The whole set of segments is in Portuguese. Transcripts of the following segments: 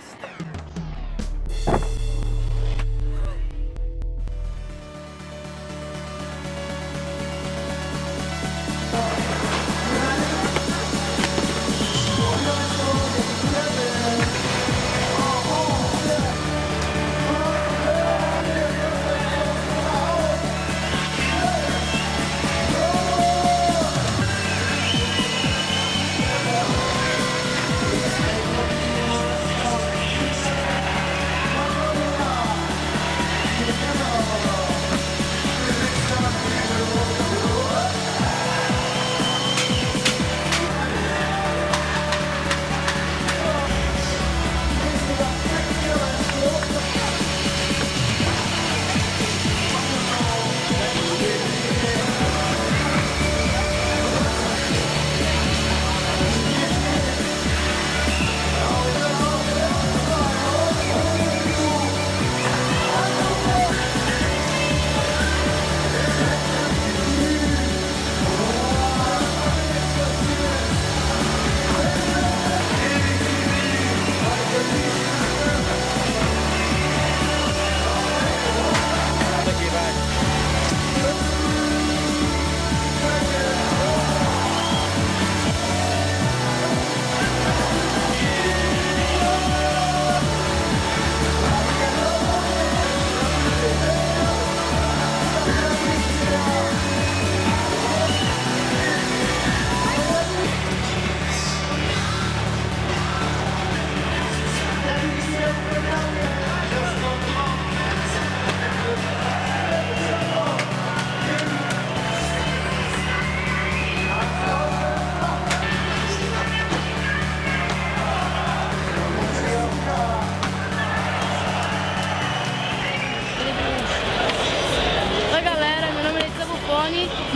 Stay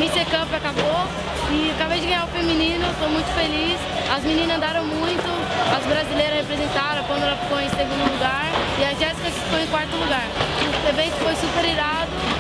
Mr. Camp acabou e acabei de ganhar o feminino, estou muito feliz. As meninas andaram muito, as brasileiras representaram, quando ela ficou em segundo lugar e a Jéssica ficou em quarto lugar. O evento foi super irado